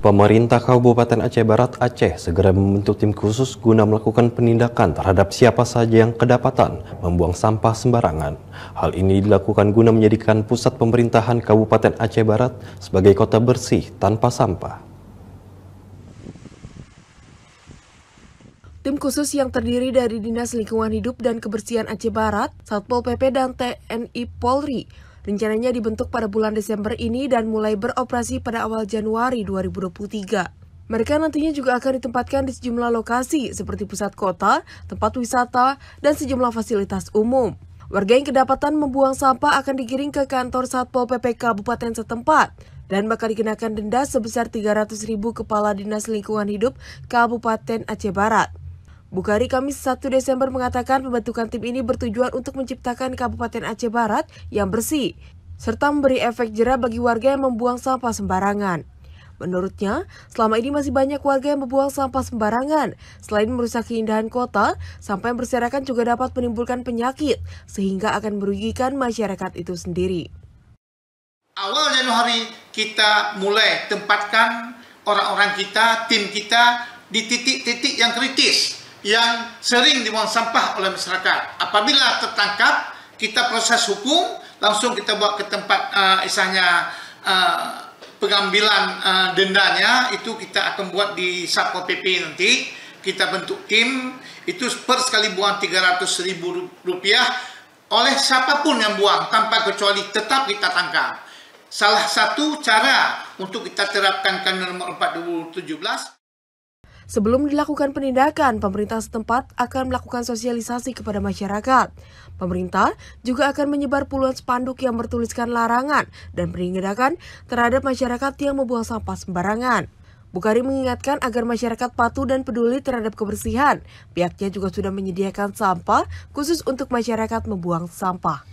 Pemerintah Kabupaten Aceh Barat Aceh segera membentuk tim khusus guna melakukan penindakan terhadap siapa saja yang kedapatan membuang sampah sembarangan. Hal ini dilakukan guna menjadikan pusat pemerintahan Kabupaten Aceh Barat sebagai kota bersih tanpa sampah. Tim khusus yang terdiri dari Dinas Lingkungan Hidup dan Kebersihan Aceh Barat, Satpol PP dan TNI Polri Rencananya dibentuk pada bulan Desember ini dan mulai beroperasi pada awal Januari 2023. Mereka nantinya juga akan ditempatkan di sejumlah lokasi seperti pusat kota, tempat wisata, dan sejumlah fasilitas umum. Warga yang kedapatan membuang sampah akan digiring ke kantor Satpol PP Kabupaten setempat dan bakal dikenakan denda sebesar 300 ribu Kepala Dinas Lingkungan Hidup Kabupaten Aceh Barat. Bukari Kamis 1 Desember mengatakan pembentukan tim ini bertujuan untuk menciptakan Kabupaten Aceh Barat yang bersih, serta memberi efek jerah bagi warga yang membuang sampah sembarangan. Menurutnya, selama ini masih banyak warga yang membuang sampah sembarangan. Selain merusak keindahan kota, sampah yang berserakan juga dapat menimbulkan penyakit, sehingga akan merugikan masyarakat itu sendiri. Awal Januari kita mulai tempatkan orang-orang kita, tim kita di titik-titik yang kritis yang sering dibuang sampah oleh masyarakat. Apabila tertangkap, kita proses hukum, langsung kita bawa ke tempat uh, isahnya uh, pengambilan uh, dendanya, itu kita akan buat di Satpol PP nanti. Kita bentuk tim, itu per sekali buang 300 ribu rupiah oleh siapa pun yang buang, tanpa kecuali tetap kita tangkap. Salah satu cara untuk kita terapkan kan nomor 4 2017 Sebelum dilakukan penindakan, pemerintah setempat akan melakukan sosialisasi kepada masyarakat. Pemerintah juga akan menyebar puluhan spanduk yang bertuliskan larangan dan penindakan terhadap masyarakat yang membuang sampah sembarangan. Bukari mengingatkan agar masyarakat patuh dan peduli terhadap kebersihan. Pihaknya juga sudah menyediakan sampah khusus untuk masyarakat membuang sampah.